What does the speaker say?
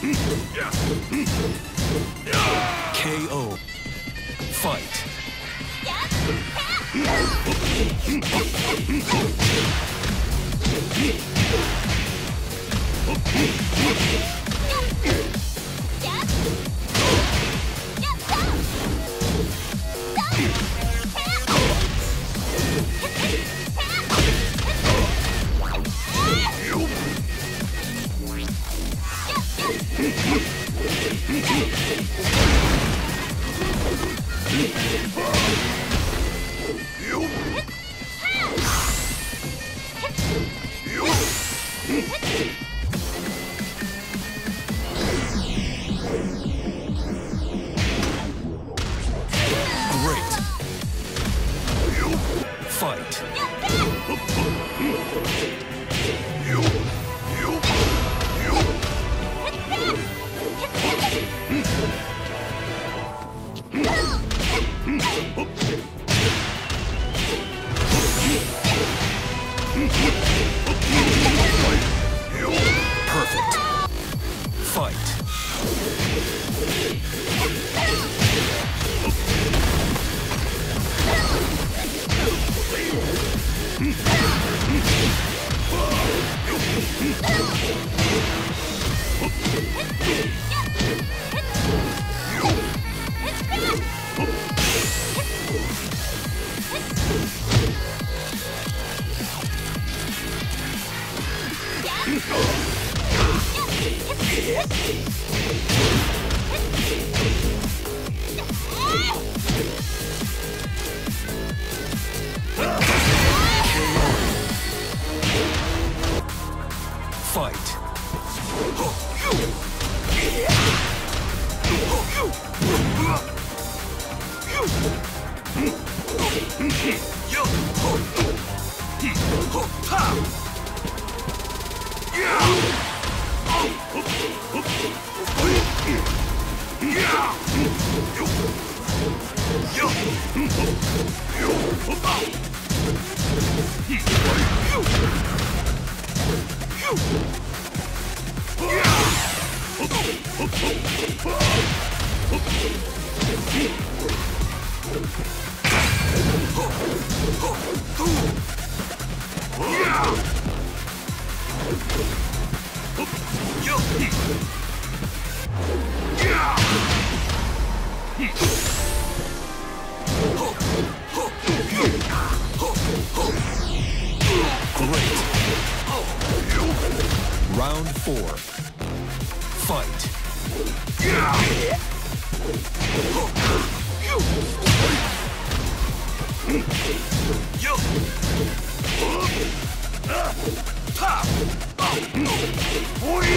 KO. Fight. Great. Fight. Perfect. Fight. Fight. Great. Round four. Fight. Yo! Pop! Oh!